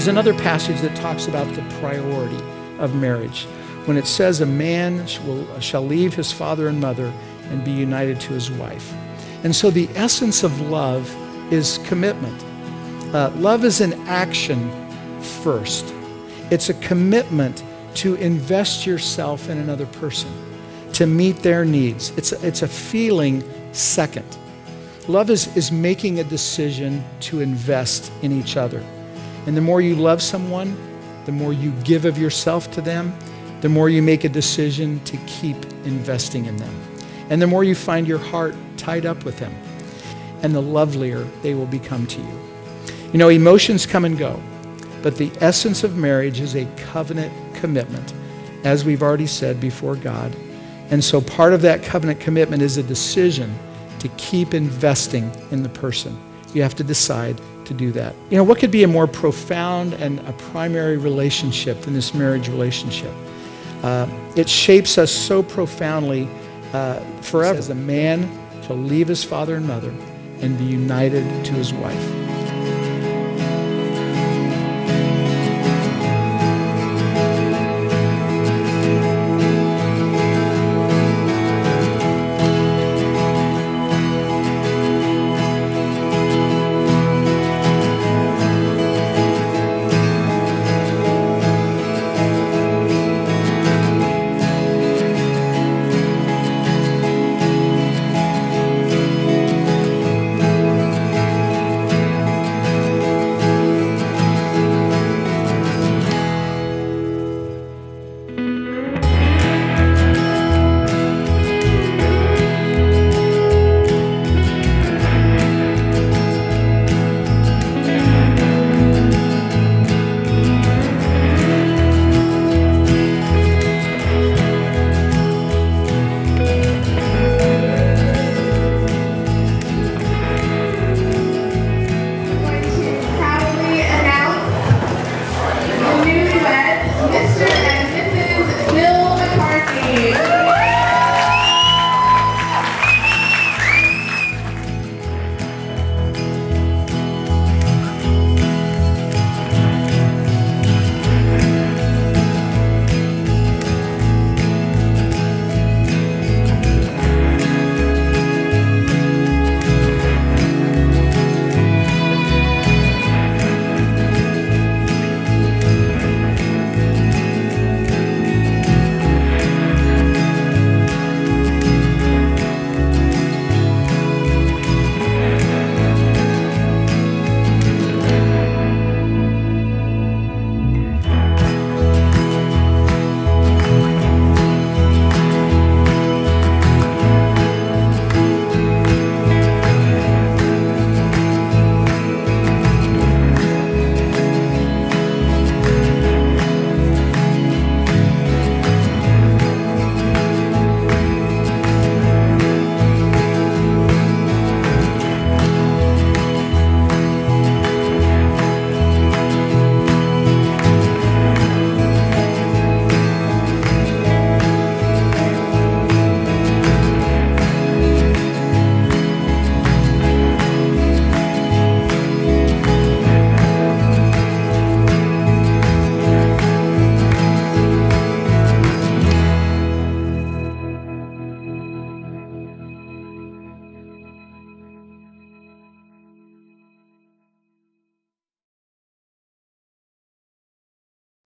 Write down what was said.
There's another passage that talks about the priority of marriage when it says a man shall leave his father and mother and be united to his wife. And so the essence of love is commitment. Uh, love is an action first. It's a commitment to invest yourself in another person, to meet their needs. It's a, it's a feeling second. Love is, is making a decision to invest in each other. And the more you love someone, the more you give of yourself to them, the more you make a decision to keep investing in them. And the more you find your heart tied up with them, and the lovelier they will become to you. You know, emotions come and go, but the essence of marriage is a covenant commitment, as we've already said before God. And so part of that covenant commitment is a decision to keep investing in the person. You have to decide to do that. You know, what could be a more profound and a primary relationship than this marriage relationship? Uh, it shapes us so profoundly uh, forever. As a man shall leave his father and mother and be united to his wife.